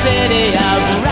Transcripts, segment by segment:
city of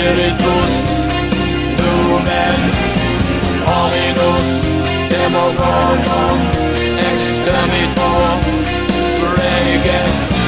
Spiritus Lumen Hominus Demogonum Extermitor Reges.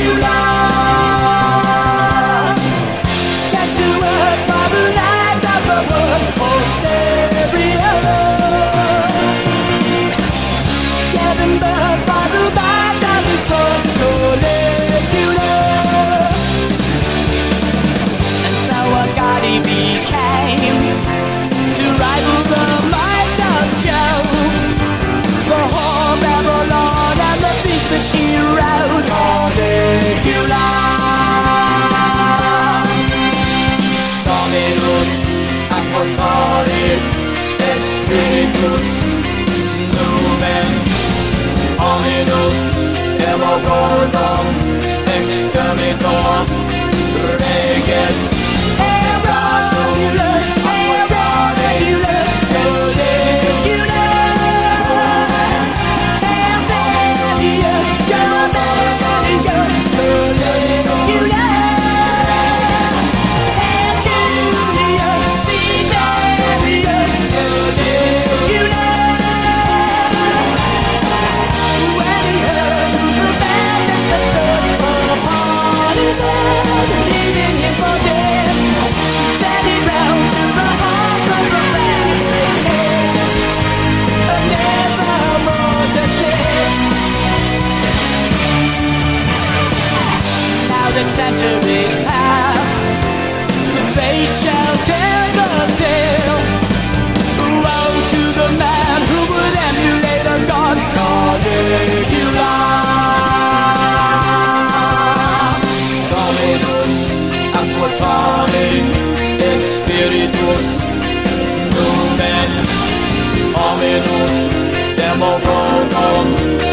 you lie. go, go. centuries past. The fate shall tell the tale. Woe to the man who would emulate a god called Caligula. Dominus aquatani et spiritus numen. Ominus demorogum.